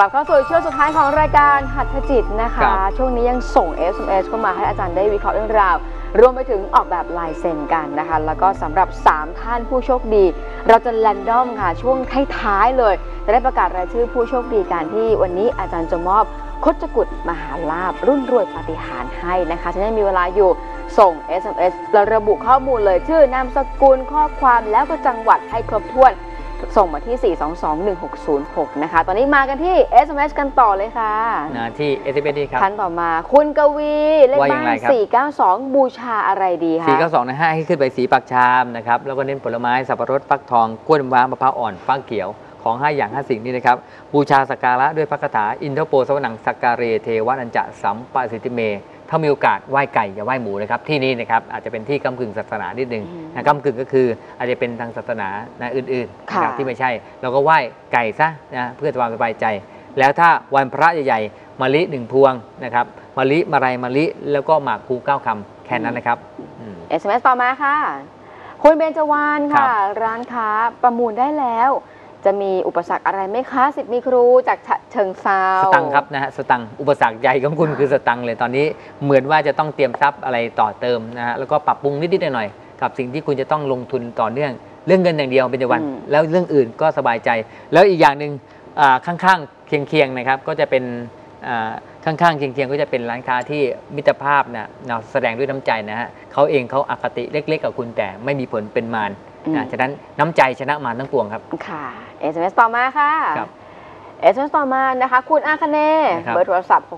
กลับเข้าสู่ช่วงสุดท้ายของรายการหัตถจิตนะครัคะบช่วงนี้ยังส่ง SMS เข้ามาให้อาจารย์ได้วิเคราะห์เรื่องราว รวมไปถึงออกแบบลายเซ็นกันนะคะ แล้วก็สำหรับ 3 ท่านผู้โชคดี เราจะแรนดอมค่ะ ช่วงท้ายๆเลย จะได้ประกาศรายชื่อผู้โชคดีกันที่วันนี้อาจารย์จะมอบคดจกุฎมหาลาบรุ่นรวยปาฏิหาริย์ให้นะคะฉะนั้นมีเวลาอยู่ส่ง SMS แล้วระบุข้อมูลเลยชื่อนามสกุลข้อความแล้วก็จังหวัดให้ครบถ้วน ส่งมาที่ 4221606 นะคะ ตอนนี้มากันที่ SMS กันต่อเลยค่ะนะที่เอสเดีครับท่านต่อมา คุณกวีเลขว่าอย่าบ้างไรนครับ 492 บูชาอะไรดีคะสีก็สองนะฮะให้ขึ้นไปสีปักชามนะครับ แล้วก็เน้นผลไม้ สับปะรดฟักทอง กล้วยน้ำว้ามะพร้าวอ่อนฟักเขียว ของ 5 อย่าง 5 สิ่งนี้นะครับ บูชาสักการะด้วยพระคาถา อินทโปสวนังสักการเรเทวนัญจะสัมปะสิทธิเม ถ้ามีโอกาสไหว้ไก่อย่าไหว้หมูนะครับที่นี่นะครับอาจจะเป็นที่กำกึ่งศาสนานิดนึงอืมนะกำกึ่งก็คืออาจจะเป็นทางศาสนานะอื่นๆนะครับค่ะที่ไม่ใช่ เราก็ไหว้ไก่ซะนะเพื่อความสบายใจ แล้วถ้าวันพระใหญ่ๆมะลิหนึ่งพวงนะครับมะลิมะไรมะลิแล้วก็หมากภูเก้าคำแค่นั้นนะครับอืม SMS ต่อมาค่ะคุณเบญจวานค่ะครับร้านค้าประมูลได้แล้ว จะมีอุปสรรคอะไรไหมคะสิทธิ์มีครูจากฉะเชิงเซาสตังค์ครับนะฮะสตังค์อุปสรรคใหญ่ของคุณคือสตังค์เลยตอนนี้เหมือนว่าจะต้องเตรียมทรัพย์อะไรต่อเติมนะฮะแล้วก็ปรับปรุงนิดๆหน่อยๆกับสิ่งที่คุณจะต้องลงทุนต่อเนื่อง เรื่องเงินอย่างเดียวเป็นวันอืมแล้วเรื่องอื่นก็สบายใจ แล้วอีกอย่างหนึ่งอ่าข้างๆเคียงๆนะครับก็จะเป็นอ่าข้างๆเคียงๆก็จะเป็นร้านค้าที่มิตรภาพนะนะแสดงด้วยน้ำใจนะฮะเขาเองเขาอคติเล็ก ๆ กับคุณแต่ไม่มีผลเป็นมารอืมนะฉะนั้นน้ำใจชนะมารทั้งปวงครับค่ะ SMS ต่อมาค่ะ ครับ SMS ต่อมานะคะ คุณอาคเนครับ เบอร์โทรศัพท์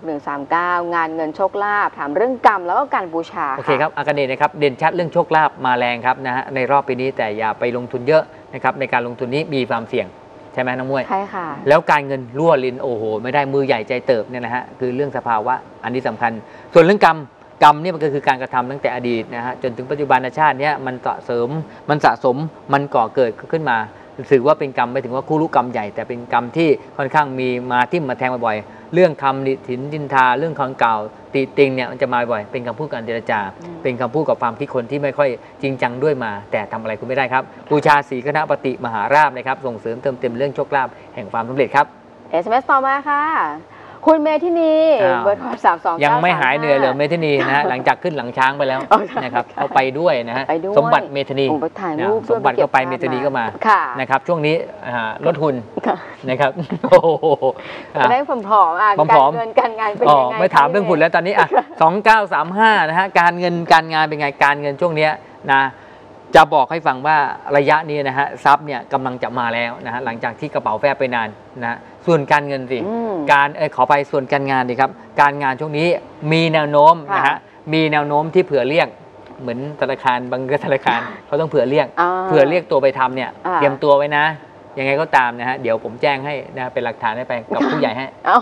6139 งานเงินโชคลาภถามเรื่องกรรมแล้วก็การบูชาโอเคครับอาการเดนะครับเด่นชัดเรื่องโชคลาภมาแรงครับนะฮะในรอบปีนี้แต่อย่าไปลงทุนเยอะนะครับในการลงทุนนี้มีความเสี่ยงใช่ไหมน้องมวย ใช่ค่ะ แล้วการเงินรั่วลินโอ้โห ไม่ได้มือใหญ่ใจเติบเนี่ยนะฮะคือเรื่องสภาวะอันนี้สำคัญ ส่วนเรื่องกรรมกรรมเนี่ยมันก็คือการกระทำตั้งแต่อดีตนะฮะจนถึงปัจจุบันชาติเนี่ยมันสะเสริมมันสะสมมันก่อเกิดขึ้นมา ถือว่าเป็นกรรมไม่ถึงว่าคู่รู้กรรมใหญ่ แต่เป็นกรรมที่ค่อนข้างมีมาทิ่มมาแทงบ่อยๆเรื่องคำนิถินดินทาเรื่องคำกล่าวติติงเนี่ยมันจะมาบ่อย เป็นคำพูดการเจรจาอืมเป็นคำพูดกับความคิดคนที่ไม่ค่อยจริงจังด้วยมา แต่ทำอะไรคุณไม่ได้ครับบูชาสีคณะปฏิมหาราชนะครับส่งเสริมเติมเต็มเรื่องโชคลาภแห่งความสำเร็จครับ SMS ต่อมาค่ะ คุณเมทินีอ้าว เบอร์โทรศัพท์2ยังไม่หายเหนื่อยเลยเมทนีนะฮะ หลังจากขึ้นหลังช้างไปแล้วโอเคนะครับเขาไปด้วยนะฮะไปด้วย สมบัติเมทนี โอ้ไปถ่ายรูปนะสมบัติก็ไปเมทนีก็มา ค่ะนะครับ ช่วงนี้อ่าลดทุนค่ะนะครับโอ้โหอะ จะได้ผอมๆอะผอมๆการเงินการงานเป็นอ๋อยังไงไม่ถามเรื่องหุ่นแล้วตอนนี้อะสองเก้าสามห้านะฮะการเงินการงานเป็นไงการเงินช่วงเนี้ยนะ จะบอกให้ฟังว่าระยะนี้นะฮะทรัพย์เนี่ยกำลังจะมาแล้วนะฮะหลังจากที่กระเป๋าแฟบไปนานนะฮะส่วนการเงินสิอืมการเออขอไปส่วนการงานดีครับ การงานช่วงนี้มีแนวโน้มค่ะนะฮะมีแนวโน้มที่เผื่อเรียกเหมือนธนาคารบางธนาคารเขาต้องเผื่อเรียก อ่าเผื่อเรียกตัวไปทำเนี่ยอ่า เตรียมตัวไว้นะ ยังไงก็ตามนะฮะเดี๋ยวผมแจ้งให้นะเป็นหลักฐานให้ไปกับผู้ใหญ่ให้เอ้า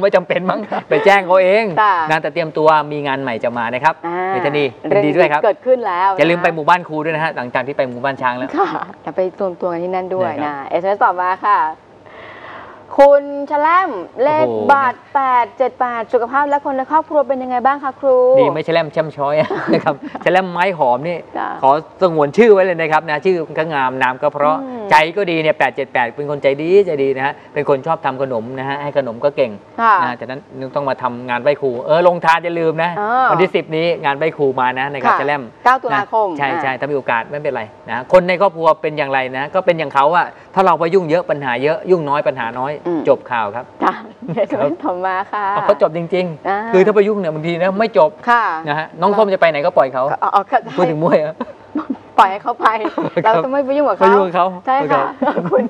ไม่จำเป็นมั้งไปแจ้งเขาเองค่ะ งานแต่เตรียมตัวมีงานใหม่จะมานะครับอ่าเมธานีเรื่องดีด้วยครับเกิดขึ้นแล้วอย่าลืมไปหนะมู่บ้านครูด้วยนะฮะหลังจากที่ไปหมู่บ้านช้างแล้ว ค่ะจะไปรวมตัวกันที่นั่นด้วยได้ครันะบเอสเต่อมาค่ะ คุณชะแลมเลขโอ้โห บาท878 สุขภาพและคนในครอบครัวเป็นยังไงบ้างคะครูนี่ไม่ใช่แลมแช่มช้อยนะครับใช่แลมไม้หอมนี่ จ้ะขอสงวนชื่อไว้เลยนะครับนะชื่อก็งามนามก็เพราะอืม ใจก็ดีเนี่ย878เป็นคนใจดีใจดีนะฮะเป็นคนชอบทำขนมนะฮะให้ขนมก็เก่งค่ะ นะฮะจากนั้นนึกต้องมาทำงานไหว้ครูเออลงทานอย่าลืมนะอ่า วันที่ 10 นี้งานไหว้ครูมานะนะครับค่ะใช่แลม 9ตุลาคมนะใช่อ่าใช่ถ้ามีโอกาสไม่เป็นไรนะคนในครอบครัวเป็นอย่างไรนะ ก็เป็นอย่างเขาอะถ้าเราไปยุ่งเยอะปัญหาเยอะยุ่งน้อยปัญหาน้อยอืมจบข่าวครับ จ้ะเอสเต่อมาค่ะเอาเขาจบจริง อ่า ๆ คือถ้าไปยุ่งเนี่ยบางทีนะไม่จบค่ะนะฮะน้องส้มจะไปไหนก็ปล่อยเขาเอาเอาเข้าใจพูดถึงมวยอะ ปล่อยให้เขาไปเราจะไม่ไปยุ่งกับไปเขายุ่งกับเขาใช่ครัค่ะบ คุณ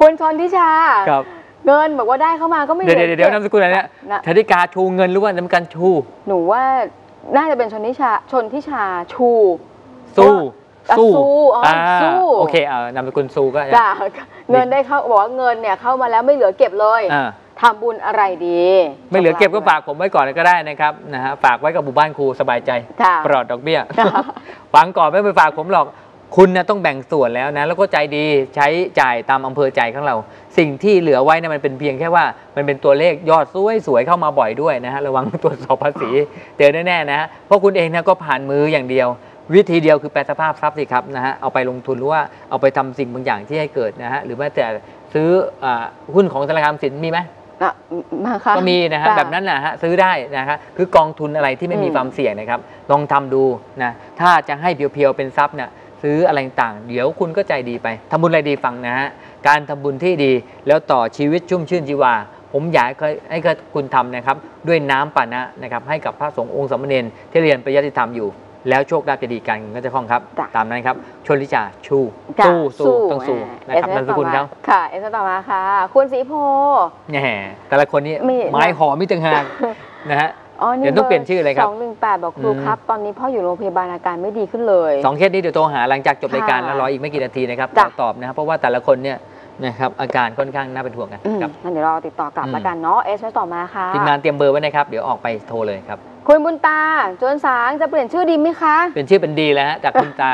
คุณชนทิชา ครับเงินบอกว่าได้เข้ามาก็ไม่เดี๋ยวหลืเดี๋ยวเดี๋ยวนามสกุลอะไรเนี่ยนะธนิกาชูเงินหรือว่านามการชูหนูว่าน่าจะเป็นชนทิชาชนทิชาชู สู้อะสู้สู้อ๋ออ่าสู้ โอเคเอานามสกุลสู้ก็จ้ะเงินได้เข้าบอกว่าเงินเนี่ยเข้ามาแล้วไม่เหลือเก็บเลย อ่า ทำบุญอะไรดี ไม่เหลือเก็บก็ฝากผมไว้ก่อนก็ได้นะครับนะฮะฝากไว้กับหมู่บ้านครูสบายใจ ค่ะปลอดดอกเบี้ยค่ะฟังก่อนไม่ไปฝากผมหรอก คุณนะต้องแบ่งส่วนแล้วนะ แล้วก็ใจดีใช้จ่ายตามอำเภอใจของเรา สิ่งที่เหลือไว้นะมันเป็นเพียงแค่ว่า มันเป็นตัวเลขยอดสวยสวยๆเข้ามาบ่อยด้วยนะฮะระวังตรวจสอบภาษีเจอแน่ๆนะฮะเพราะคุณเองนะก็ผ่านมืออย่างเดียววิธีเดียวคือแปลสภาพทรัพย์สิครับนะฮะเอาไปลงทุนหรือว่าเอาไปทำสิ่งบางอย่างที่ให้เกิดนะฮะหรือแม้แต่ซื้ออาหุ้นของธนาคารออมสินมีไหม อะมาค่ะก็มีนะฮะค่แบบนั้นนะฮะซื้อได้นะฮะคือกองทุนอะไรที่ไม่มีอืมความเสี่ยงนะครับ ลองทำดูนะถ้าจะให้เพียวๆเป็นทรัพย์เนี่ยซื้ออะไรต่างๆเดี๋ยวคุณก็ใจดีไปทำบุญอะไรดีฟังนะฮะการทำบุญที่ดีแล้วต่อชีวิตชุ่มชื่นชีวาผมอยากให้ให้คุณทำนะครับ ด้วยน้ำปานะนะครับให้กับพระสงฆ์องค์สามเณรที่เรียนปริยัติธรรมอยู่ แล้วโชคลาภจะดีการเงินก็จะคล่องครับ จ้ะ ตามนั้นครับชนลิจาชูจ้ะสู้สู้ต้องสู้อ่านะครับ SMS นามสกุลเขาต่อมาค่ะ เอสต่อมาค่ะ คุณสีโพ แหมแต่ละคนนี่มี ไม้หอมมิตรหากนะฮะ อ๋อนี่เดี๋ยวต้องเปลี่ยนชื่อเลยครับสองหนึ่งแปดบอกครูอืม ครับ ตอนนี้พ่ออยู่โรงพยาบาลอาการไม่ดีขึ้นเลย สองเคสนี้เดี๋ยวโทรหาหลังจากจบรายการค่ะแล้วรออีกไม่กี่นาทีนะครับจ้ะตอบนะครับเพราะว่าแต่ละคนเนี่ย นะครับอาการค่อนข้างน่าเป็นห่วงกันอืมครับ งั้นเดี๋ยวเราติดต่อกลับอืม แล้วกันเนาะเอสต่อมาค่ะ ทีมงานเตรียมเบอร์ไว้นะครับ เดี๋ยวออกไปโทรเลยครับ คุณบุญตาจวนสางจะเปลี่ยนชื่อดีไหมคะ เป็นชื่อเป็นดีแล้วฮะจากคุณตา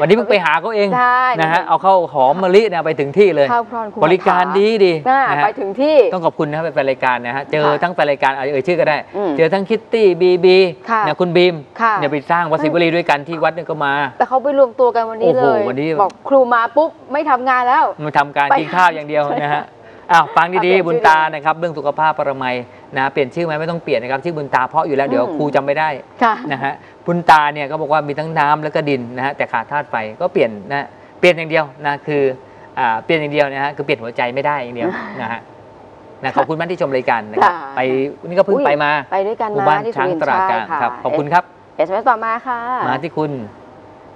วันนี้เพิ่งไปหาเขาเองใช่ นะฮะเอาเข้าวหอมมะลิเนี่ยไปถึงที่เลย ข้าวพรคุณบริการดีดีน่านะฮะไปถึงที่ ต้องขอบคุณนะครับเป็นแฟนรายการนะฮะเจอค่ะทั้งแฟนรายการเอาเอ่ยชื่อก็ได้ อืมเจอทั้งคิตตี้บีบีค่ะเนี่ยคุณบีมค่ะเนี่ยไปสร้างวัดศิวลีด้วยกันที่วัดเนี่ยก็มา แต่เขาไปรวมตัวกันวันนี้โอ้เลโหยวันนี้ บอกครูมาปุ๊บไม่ทำงานแล้ว มาทำการไปกินข้าวอย่างเดียวนะฮะ อ้าวฟังเอาเปลี่ดียนๆบุญชื่อตาเลยนะครับเรื่องสุขภาพปรมัยนะเปลี่ยนชื่อไหมไม่ต้องเปลี่ยนนะครับชื่อบุญตาเพราะอยู่แล้วเดี๋ยวอืมครูจำไม่ได้ค่ะนะฮะบุญตาเนี่ยก็บอกว่ามีทั้งน้ำแล้วก็ดินนะฮะแต่ขาดธาตุไฟก็เปลี่ยนนะเปลี่ยนอย่างเดียวนะคืออ่าเปลี่ยนอย่างเดียวนะฮะคือเปลี่ยนหัวใจไม่ได้อย่างเดียวนะฮะนะขอบคุณมากที่ชมรายการนะครับค่ะไปนี่ก็เพิ่งอุ๊ยไปมาไปด้วยกันหมู่มาบ้านที่สุช้างรินทตร์ราดใช่กลางค่ะครับขอบคุณครับเอสเอสต่อมาค่ะ มาที่คุณ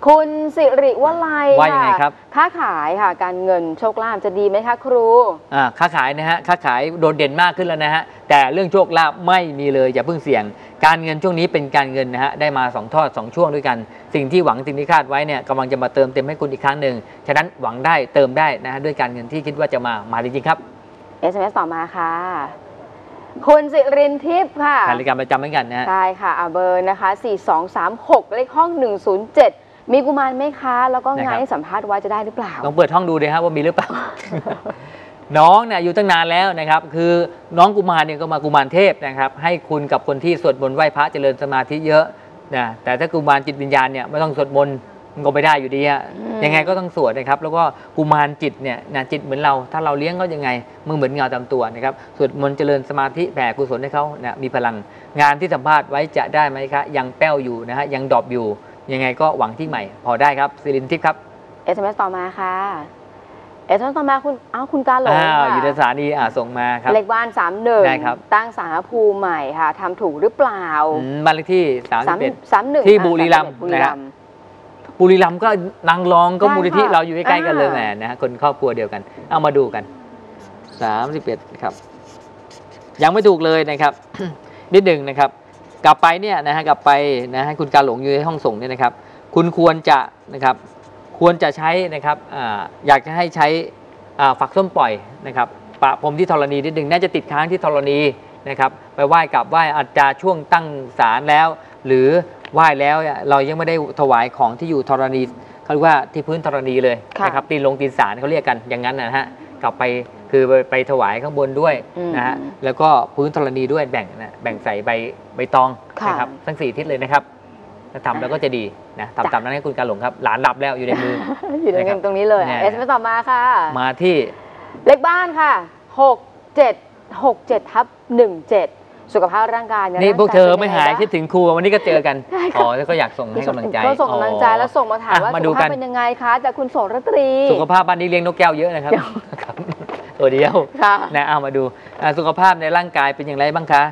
คุณสิริวลัยว่ายังไงครับ ค้าขายค่ะ การเงินโชคลาภจะดีไหมคะครูอ่าค้าขายนะฮะค้าขายโดดเด่นมากขึ้นแล้วนะฮะแต่เรื่องโชคลาภไม่มีเลยอย่าเพิ่งเสี่ยง การเงินช่วงนี้เป็นการเงินนะฮะได้มาสองทอดสองช่วงด้วยกัน สิ่งที่หวังสิ่งที่คาดไว้เนี่ยกำลังจะมาเติมเต็มให้คุณอีกครั้งหนึ่งฉะนั้นหวังได้เติมได้นะฮะด้วยการเงินที่คิดว่าจะมามาจริงๆครับ SMS ต่อมาค่ะคุณสิรินทิพย์ค่ะการรายการประจำเหมือนกันนะฮะใช่ค่ะอาเบอร์นะคะ 4236 เลขห้อง 107 มีกุมารไหมคะ แล้วก็งานที่สัมภาษณ์ไว้จะได้หรือเปล่า ลองเปิดห้องดูเลยครับว่ามีหรือเปล่า น้องเนี่ยอยู่ตั้งนานแล้วนะครับ คือน้องกุมารเนี่ยก็มากุมารเทพนะครับ ให้คุณกับคนที่สวดมนต์ไหว้พระเจริญสมาธิเยอะนะแต่ถ้ากุมารจิตวิญญาณเนี่ยไม่ต้องสวดมนต์มันก็ไม่ได้อยู่ดีอะอืมยังไงก็ต้องสวดนะครับ แล้วก็กุมารจิตเนี่ยนะจิตเหมือนเรา ถ้าเราเลี้ยงเขายังไงมือเหมือนเงาตามตัวนะครับสวดมนต์เจริญสมาธิแผ่กุศลให้เขานะมีพลังงานที่สัมภาษณ์ไว้จะได้ไหมครับยังแป้วอยู่นะฮะยังดรอปอยู่ ยังไงก็หวังที่ใหม่ พอได้ครับสิรินทิพย์ครับ SMS ต่อมาค่ะ SMS ต่อมาคุณอ้าวคุณกาหลงอ้าวค่ะอยู่ในสถานีอ่าส่งมาครับ เลขบ้าน31ได้ครับ ตั้งสารภูมิใหม่ค่ะทำถูกหรือเปล่าอืมบ้านเลขที่สาม31 สามหนึ่งที่อะบุรีรัมย์31บุรีนะรัฮะมย์ บุรีรัมย์ก็นางรองก็ใช่มูลนิธิค่ะเราอยู่ใกล้ๆกันเลยอ่า แหมนะฮะคนครอบครัวเดียวกัน เอามาดูกัน 31 ครับ ยังไม่ถูกเลยนะครับ นิดหนึ่งนะครับ กลับไปเนี่ยนะฮะกลับไปนะให้คุณการหลงอยู่ในห้องส่งเนี่ยนะครับ คุณควรจะนะครับควรจะใช้นะครับอาอยากจะให้ใช้อ่าฝักส้มปล่อยนะครับปะพรมที่ธรณีนิดหนึ่งน่าจะติดค้างที่ธรณีนะครับไปไหว้กลับไหว้อาจจะช่วงตั้งศาลแล้ว หรือไหว้แล้วเนี่ยเรายังไม่ได้ถวายของที่อยู่ธรณีเขาเรียกว่าที่พื้นธรณีเลยค่ะนะครับตีนลงตีนศาลเขาเรียกกันอย่างนั้นนะฮะกลับไป คือไปไปถวายข้างบนด้วยอืมนะฮะแล้วก็พื้นธรณีด้วยแบ่งนะแบ่งใส่ใบใบตองค่ะนะครับทั้งสี่ทิศเลยนะครับถ้าทำแล้วก็จะดีนะทำตามนั้นให้คุณการหลงครับ หลานหลับแล้วอยู่ในมือ อยู่ในเงินตรงนี้เลยเนี่ยเอสเอ็มต่อมาค่ะ มาที่เลขบ้านค่ะ6 7 6 7ทับ17สุขภาพร่างกายเนี่ยนี่พวกเธอไม่หายร่งกคิดถึงครูวันนี้ก็เจอกันใช่ค่ะอ๋อแล้วก็อยากส่งให้กำลังใจก็ส่งกำลังใจแล้วส่งมาถามอะว่ามาสุดูขกัภานพเป็นยังไงคะจากคุณโสรตรี สุขภาพบ้านนี้เลี้ยงนกแก้วเยอะนะครับเดี๋ยวครับ ตัวเดียวค่ะนะเอามาดูอะสุขภาพในร่างกายเป็นอย่างไรบ้างคะ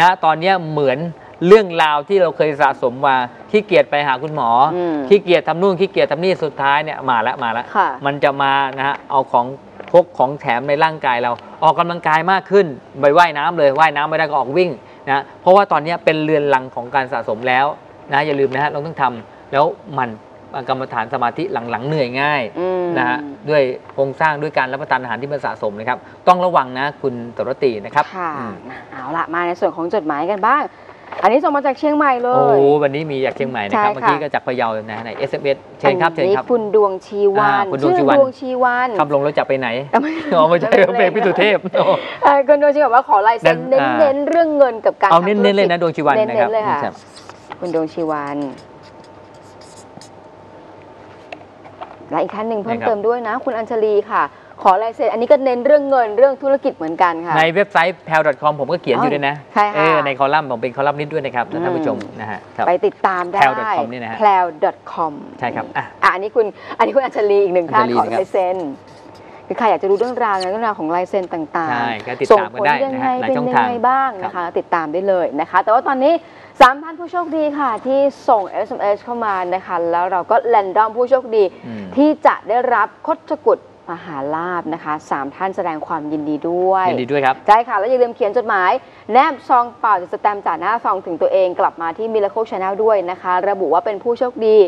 ณตอนเนี้ยเหมือนเรื่องราวที่เราเคยสะสมมาขี้เกียจไปหาคุณหมออมขี้เกียจทำนู่นขี้เกียจทำนี่สุดท้ายเนี่ยมาแล้วมาแล้วค่ะมันจะมานะฮะเอาของพกของแถมในร่างกายเรา ออกกำลังกายมากขึ้นไปว่ายน้ำเลยว่ายน้ำไม่ได้ก็ออกวิ่งนะเพราะว่าตอนนี้เป็นเรือนหลังของการสะสมแล้วนะอย่าลืมนะฮะเราต้องทำแล้วมัน กรรมฐานสมาธิหลังๆเหนื่อยง่ายอืมนะฮะด้วยโครงสร้างด้วยการรับประทานอาหารที่มันสะสมนะครับ ต้องระวังนะคุณตรตีนะครับค่ะอืมเอาละมาในส่วนของจดหมายกันบ้าง อันนี้ส่งมาจากเชียงใหม่เลโอ้ยวันนี้มีจากเชียงใหม่นะครับใช่ค่ะเมื่อกี้ก็จากพะเยานะใน SMS เชิญครับเชิญครับอันนี้คุณดวงชีวันอ่าคุณดวงชื่อชีวันดวงชีวันขับลงแล้วจะไปไหนเอ้าไม่อ๋อไม่ใช่เพลงพี่สุเทพโอ้เอ่อคุณดวงชีวันว่าขอลายเซ็นนั่เน้นนอ่าเน้นเรื่องเงินกับการเอาทำเน้นธุรๆเลยกิจนะดวงชีวันเน้นนะครับๆเลยค่ะครับคุณดวงชีวัน และอีกท่านหนึ่งเพิ่มนะครับเติมด้วยนะ คุณอัญชลีค่ะ ขอลายเซ็นอันนี้ก็เน้นเรื่องเงินเรื่องธุรกิจเหมือนกันค่ะ ในเว็บไซต์ p e l c o m ผมก็เขียนอยู่ด้วยนะใช่ค่ะเออในคอลัมน์ผมเป็นคอลัมนิสต์ด้วยนะครับอืมท่านผู้ชมนะฮะครับไปติดตามได้แพลว .com นี่นะฮะแพลว .com ใช่ครับอะอะอันนี้คุณอันนี้คุณอัญชลีอีกหนึ่งท่านอัญชลีขอนะครับลายเซ็น คือใครอยากจะรู้เรื่องราวนะเรื่องราวของลายเซ็นต่างใช่ก็ติดส่งตามผกันลได้ยังนะไงฮะหลายเป็นช่องยังทาง ไงบ้างนะคะ ติดตามได้เลยนะคะ แต่ว่าตอนนี้สามท่านผู้โชคดีค่ะ ที่ส่ง SMS เข้ามานะคะ แล้วเราก็แรนดอมผู้โชคดี อืมที่จะได้รับคดกุฎมหาลาบนะคะสามท่านแสดงความยินดีด้วย ยินดีด้วยครับ ใช่ค่ะ แล้วอย่าลืมเขียนจดหมาย แนบซองเปล่าจากสแตมป์จากหน้าซองถึงตัวเองกลับมาที่ Miracle Channel ด้วยนะคะ ระบุว่าเป็นผู้โชคดี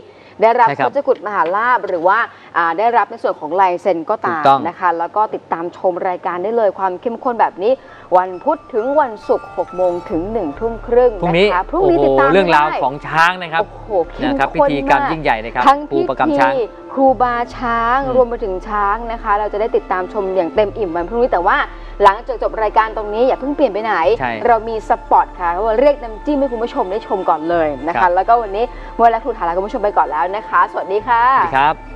ได้รับใช่ครับโชคกุฎมหาลาบหรือว่าอ่าได้รับในส่วนของลายเซ็นก็ตาถูมกต้อง นะคะ แล้วก็ติดตามชมรายการได้เลยความเข้มข้นแบบนี้ วันพุธถึงวันศุกร์6โมงถึง1ทุ่มครึ่งพรุ่งนี้นะคะพรุ่งโอ้นี้โหติดตามเรื่องราวได้ของช้างนะครับ โอ้โหเข้มนะครับพิข้นธีกรรมมาก ยิ่งใหญ่นะครับทั้งครูพิประกรรมธีช้าง ครูบาช้างอืมรวมไปถึงช้างนะคะ เราจะได้ติดตามชมอย่างเต็มอิ่มวันพรุ่งนี้แต่ว่า หลังจากจบรายการตรงนี้อย่าเพิ่งเปลี่ยนไปไหน ใช่เรามีสปอตค่ะว่าเรียกน้ำจิ้มให้คุณผู้ชมได้ชมก่อนเลยนะครัคะ บ แล้วก็วันนี้เมื่อและครูฐาลาคุณผู้ชมไปก่อนแล้วนะคะ สวัสดีค่ะ สวัสดีครับ